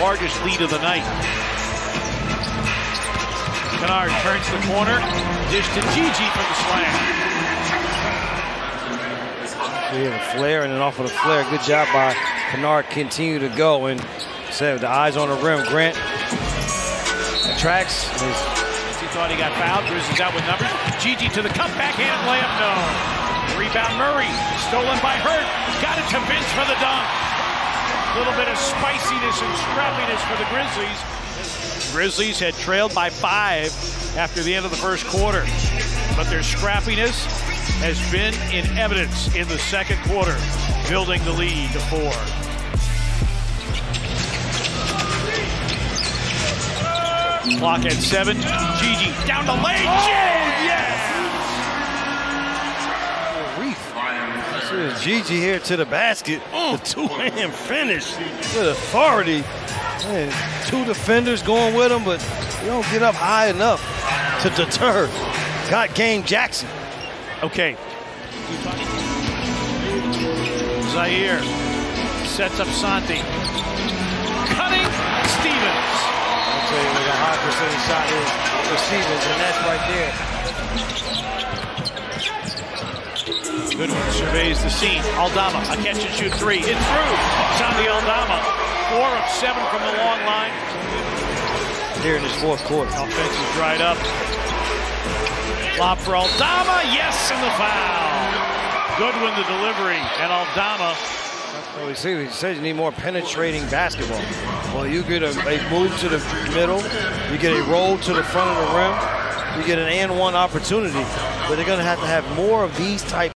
largest lead of the night. Kennard turns the corner, dish to GG for the slam. He had a flare and then off of the flare. Good job by Kennard. Continue to go and said the eyes on the rim. Grant tracks. He thought he got fouled. Grizzlies out with numbers. GG to the cup, backhand layup, no. Rebound Murray, stolen by Hurt. Got it to Vince for the dunk. Little bit of spiciness and scrappiness for the Grizzlies. Grizzlies had trailed by five after the end of the first quarter, but their scrappiness has been in evidence in the second quarter, building the lead to four. Clock at seven. GG down the lane. Oh, Is GG here to the basket. Mm. The two-hand finish with authority. Man, two defenders going with him, but you don't get up high enough to deter. Got game Jackson. Okay. Ziaire sets up Santi. Cutting Stevens. I'll tell you what a high percentage shot is for Stevens, and that's right there. Goodwin surveys the scene. Aldama, a catch and shoot three. It's through. Santi Aldama, four of seven from the long line. Here in this fourth quarter. Offense is dried up. Flop for Aldama, yes, and the foul. Goodwin the delivery, and Aldama well, we see, he says you need more penetrating basketball. Well, you get a, a, move to the middle, you get a roll to the front of the rim, you get an and one opportunity, but they're going to have to have more of these type